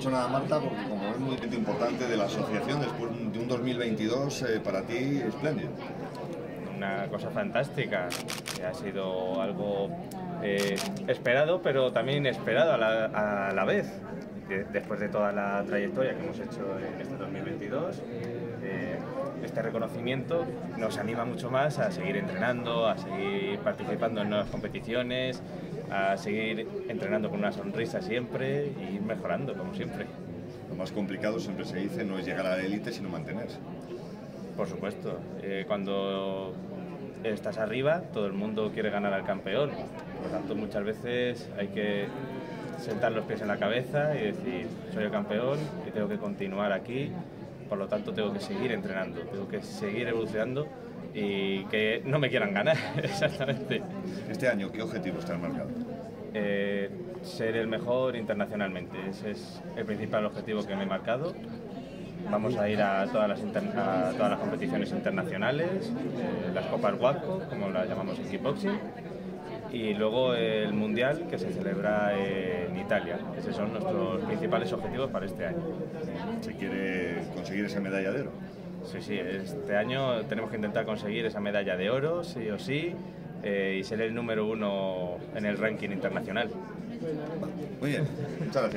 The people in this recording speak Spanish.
dicho nada, Marta, porque como es muy importante de la asociación, después de un 2022 eh, para ti espléndido. Una cosa fantástica, que ha sido algo eh, esperado, pero también inesperado a la, a la vez. después de toda la trayectoria que hemos hecho en este 2022, eh, este reconocimiento nos anima mucho más a seguir entrenando, a seguir participando en nuevas competiciones, a seguir entrenando con una sonrisa siempre y ir mejorando, como siempre. Lo más complicado, siempre se dice, no es llegar a la élite, sino mantenerse. Por supuesto. Eh, cuando estás arriba, todo el mundo quiere ganar al campeón. Por lo tanto, muchas veces hay que sentar los pies en la cabeza y decir, soy el campeón y tengo que continuar aquí, por lo tanto tengo que seguir entrenando, tengo que seguir evolucionando y que no me quieran ganar, exactamente. Este año, ¿qué objetivo está marcado? Eh, ser el mejor internacionalmente, ese es el principal objetivo que me he marcado Vamos a ir a todas las, a todas las competiciones internacionales, eh, las Copas WACO, como las llamamos en kickboxing, y luego el Mundial que se celebra en Italia. Esos son nuestros principales objetivos para este año. ¿Se quiere conseguir esa medalla de oro? Sí, sí, este año tenemos que intentar conseguir esa medalla de oro, sí o sí, eh, y ser el número uno en el ranking internacional. Muy bien, muchas gracias.